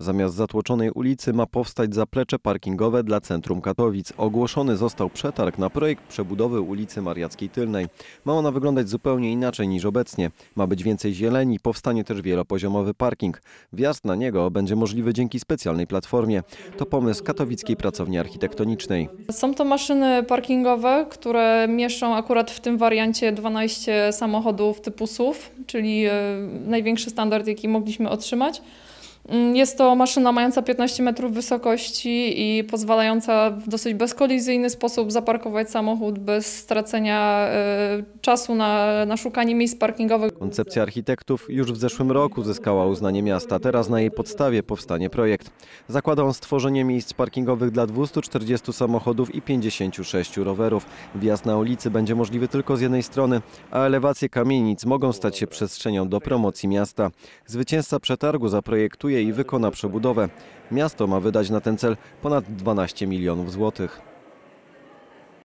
Zamiast zatłoczonej ulicy ma powstać zaplecze parkingowe dla centrum Katowic. Ogłoszony został przetarg na projekt przebudowy ulicy Mariackiej Tylnej. Ma ona wyglądać zupełnie inaczej niż obecnie. Ma być więcej zieleni, powstanie też wielopoziomowy parking. Wjazd na niego będzie możliwy dzięki specjalnej platformie. To pomysł katowickiej pracowni architektonicznej. Są to maszyny parkingowe, które mieszczą akurat w tym wariancie 12 samochodów typu SUV, czyli e, największy standard, jaki mogliśmy otrzymać. Mm, Jest to maszyna mająca 15 metrów wysokości i pozwalająca w dosyć bezkolizyjny sposób zaparkować samochód bez stracenia e, czasu na, na szukanie miejsc parkingowych. Koncepcja architektów już w zeszłym roku zyskała uznanie miasta. Teraz na jej podstawie powstanie projekt. Zakłada on stworzenie miejsc parkingowych dla 240 samochodów i 56 rowerów. Wjazd na ulicy będzie możliwy tylko z jednej strony, a elewacje kamienic mogą stać się przestrzenią do promocji miasta. Zwycięzca przetargu zaprojektuje i wykona przebudowę. Miasto ma wydać na ten cel ponad 12 milionów złotych.